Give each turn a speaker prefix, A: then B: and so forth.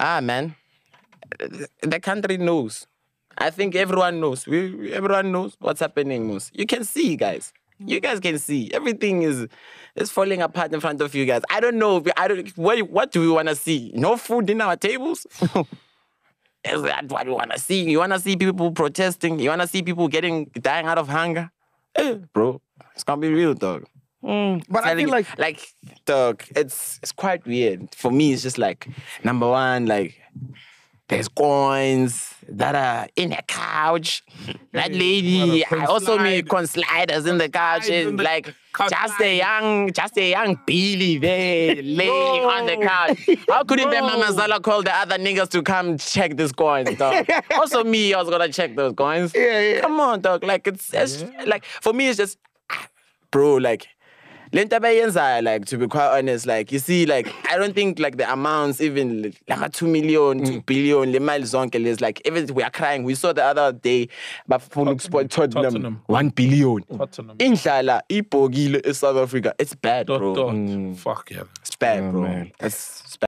A: Ah, man, the country knows. I think everyone knows. We, everyone knows what's happening. Most you can see, guys. You guys can see everything is is falling apart in front of you guys. I don't know. I don't. What what do we want to see? No food in our tables. Is that what we want to see? You want to see people protesting? You want to see people getting dying out of hunger? Eh, bro, it's gonna be real, dog.
B: But I feel like
A: like dog, it's it's quite weird. For me, it's just like number one, like there's coins that are in a couch. That lady, I also mean con sliders in the couch. And like just a young, just a young Billy there laying on the couch. How couldn't
B: Bro.
A: Mama Zala call the other niggas to come check these coins, dog? also me, I was gonna check those coins.
B: Yeah, yeah.
A: Come on, dog. Like it's, it's like for me, it's just ah, bro, like lento abayenzayo like to be quite honest like you see like i don't think like the amounts even like ama 2 million 2 mm. billion le mali zonke lezi like even we are crying. We saw the other day bafuna ukuspot Tottenham
B: Tottenham.
A: 1 billion. Indlala ibhokile eSouth Africa. It's bad
B: dot
A: bro.
B: dot. Mm. Fuck yeah.
A: it's bad bro.
C: man.
A: it's, it's bad